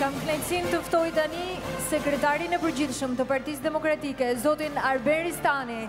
Kam kënaqësinë të ftoj tani sekretarin e përgjithshëm të Partisë Demokratike, zotin Arben Ristani.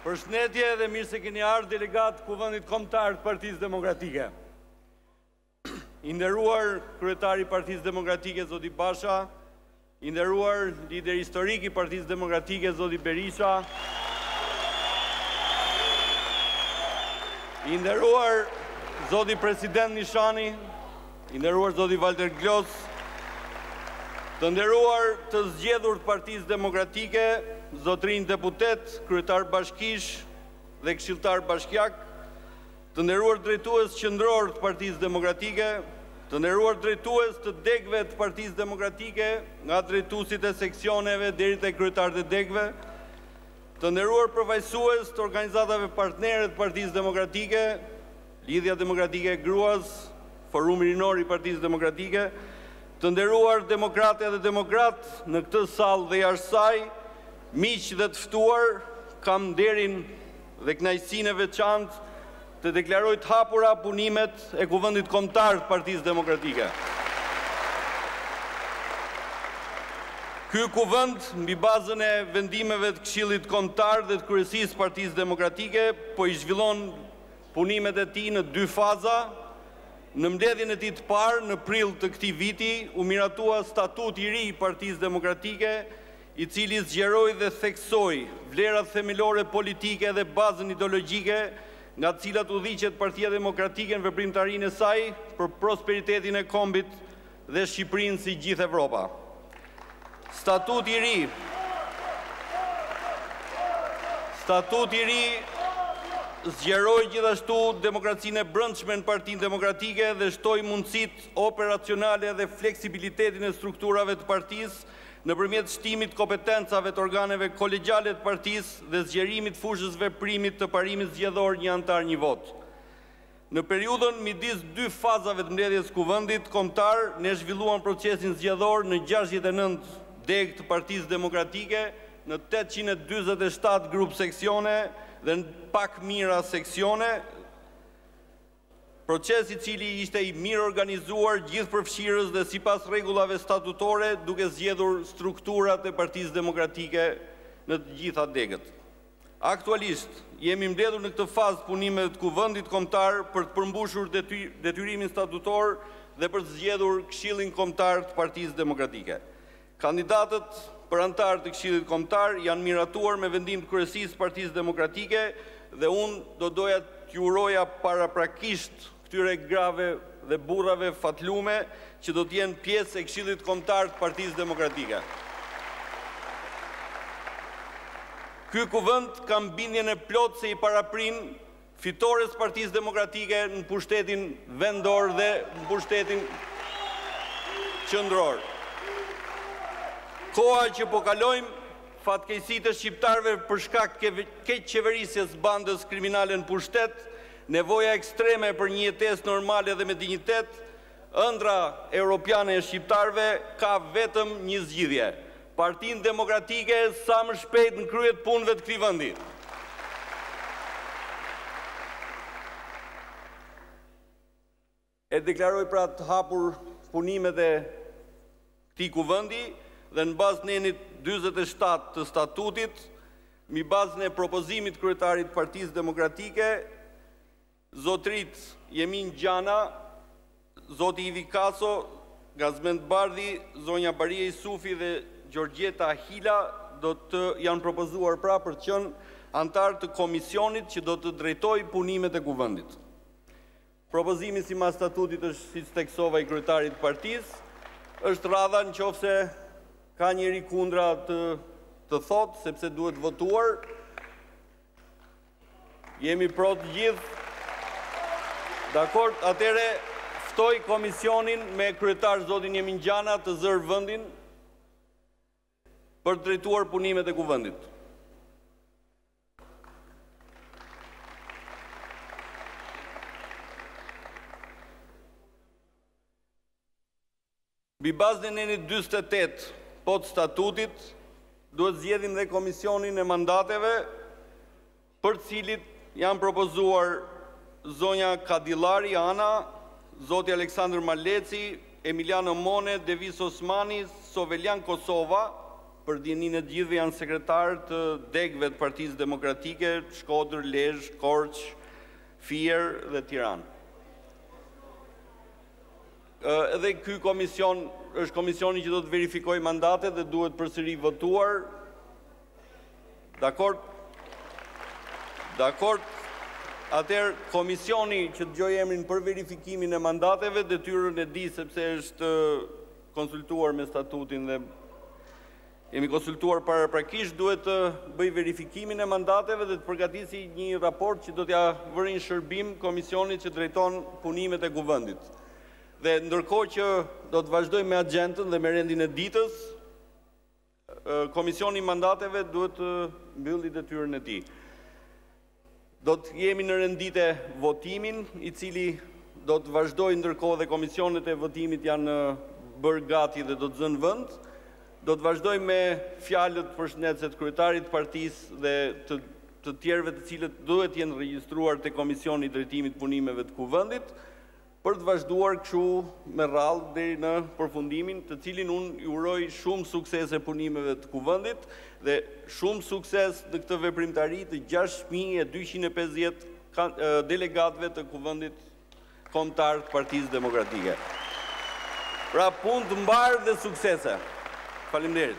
Përshëndetje dhe mirë se keni ardhë delegatë të Kuvendit Kombëtar të Partisë Demokratike. I nderuar kryetar i Partisë Demokratike Zoti Basha, i nderuar lider historik i Partisë Demokratike Zoti Berisha, i nderuar Zoti President Nishani, I nderuar zoti Valter Glos, të nderuar të zgjedhur të Partisë Demokratike, zotërinj deputetë, kryetarë bashkish dhe këshilltarë bashkiakë, të nderuar drejtues qendrorë të Partisë Demokratike, të nderuar drejtues të degëve të Partisë Demokratike, nga drejtuesit e seksioneve deri te kryetarët e degëve, të nderuar përfaqësues të organizatave partnere të Partisë Demokratike, Lidhja Demokratike e Gruas, Forumi Rinor i Partisë Demokratike, të nderuar demokrate dhe demokratë në këtë sallë dhe jashtë saj, miq dhe të ftuar, kam nderin dhe kënaqësinë e veçantë të deklaroj të hapura punimet e Kuvendit Kombëtar të Partisë Demokratike. Ky Kuvend, mbi bazën e vendimeve të Këshillit Kombëtar dhe të Kryesisë së Partisë Demokratike, po i zhvillon Punimet e tij në dy faza, Në mbledhjen e tij të parë në prill të këtij viti u miratua statuti i ri i Partisë Demokratike, i cili zgjeroi dhe theksoi vlerat themelore politike dhe bazën ideologjike nga të cilat udhëhiqet Partia Demokratike në veprimtarinë e saj për prosperitetin e kombit dhe Shqipërinë si gjithë Evropa. Statuti i ri Statuti i ri zgjeroi gjithashtu demokracinë e brendshme në Partinë Demokratike dhe shtoi mundësitë operacionale dhe fleksibilitetin e strukturave të partisë nëpërmjet shtimit të kompetencave të organeve kolegjiale të partisë dhe zgjerimit të fushës së veprimit të parimit zgjedhor një anëtar një votë. Në periudhën midis dy fazave të mbledhjes së Kuvendit Kombëtar, ne zhvilluam procesin zgjedhor në gjashtëdhjetë e nëntë degë të Partisë Demokratike, në tetëqind e dyzet e shtatë grupseksione dhe në pak mijëra seksione, proces i cili ishte i mirëorganizuar, gjithëpërfshirës dhe sipas rregullave statutore, duke zgjedhur strukturat e Partisë Demokratike në të gjitha degët. Aktualisht, jemi mbledhur në këtë fazë të punimeve të Kuvendit Kombëtar për të përmbushur detyrimin statutor dhe për të zgjedhur Këshillin Kombëtar të Partisë Demokratike. Kandidatët për anëtarë të Këshillit Kombëtar janë miratuar me vendim të Kryesisë së Partisë Demokratike dhe unë do doja t'ju uroja paraprakisht Këtyre grave dhe burrave fatlume që do të jenë pjesë e Këshillit Kombëtar të Partisë Demokratike. Ky Kuvend kam bindjen e plotë se i paraprin fitores së Partisë Demokratike në pushtetin vendor dhe në pushtetin qendror. Koha që po kalojmë fatkeqësitë e shqiptarëve për shkak të keqqeverisjes së bandës kriminale në pushtet Nevoja ekstreme për një jetesë normale dhe me dinjitet, ëndrra europiane e shqiptarëve ka vetëm një zgjidhje, Partinë Demokratike sa më shpejt në krye të punëve të këtij vendi. E deklaroj pra të hapur punimet e këtij Kuvendi dhe në bazë të nenit njëzet e shtatë të Statutit, mbi bazën e propozimit të kryetarit të Partisë Demokratike, zotërinjtë Jemin Gjana, zoti Ivi Kaso, Gazment Bardhi, zonja Barije Isufi dhe Gjorgjeta Hila do të janë propozuar pra për të qenë anëtarë të komisionit që do të drejtojë punimet e Kuvendit. Propozimi sipas statutit është siç theksova i kryetarit të partisë, është radha në qoftë se ka njeri kundra të të thotë sepse duhet votuar. Jemi pro të gjithë. Dakord, atëre ftoj komisionin me kryetar zotin Jemin Gjana të zërë vendin për të drejtuar punimet e Kuvendit. Mbi bazën e nenit 28 po të statutit, duhet zgjedhim dhe komisionin e mandateve, për të cilit janë propozuar zonja Kadillari Ana, zoti Aleksandër Maleci, Emiljano Mone, Devis Osmani, Soveljan Kosova, për dijeninë e të gjithëve janë sekretarë të degëve të Partisë Demokratike, Shkodër, Lezhë, Korçë, Fier dhe Tiranë. Edhe ky komision është komisioni që do të verifikojë mandatet dhe duhet përsëri votuar. Dakord. Dakord. Atëherë komisioni që dëgjoi emrin për verifikimin e mandateve, detyrën e di sepse është konsultuar me statutin dhe jemi konsultuar paraprakisht, duhet të bëjë verifikimin e mandateve dhe të përgatisë një raport që do t'ia vërë në shërbim komisionit që drejton punimet e kuvendit. Dhe ndërkohë që do të vazhdojmë me agjentën dhe me rendin e ditës, Komisioni i mandateve duhet të mbyllë detyrën e tij. Do të jemi në rend dite votimin, i cili do të vazhdojë ndërkohë dhe komisionet e votimit janë bërë gati dhe do të zënë vënd. Do të vazhdojmë me fjalët përshëndetëse të kryetarit të partisë dhe të, të tjerëve të cilët duhet të jenë regjistruar te komisioni i drejtimit të punimeve të kuvendit. për të vazhduar kështu me radhë deri në përfundimin, të cilin unë i uroj shumë suksese punimeve të Kuvendit dhe shumë sukses në këtë veprimtari të gjashtë mijë e dyqind e pesëdhjetë delegatëve të Kuvendit Kombëtar të Partisë Demokratike. Pra punë të mbarë dhe suksese. Faleminderit.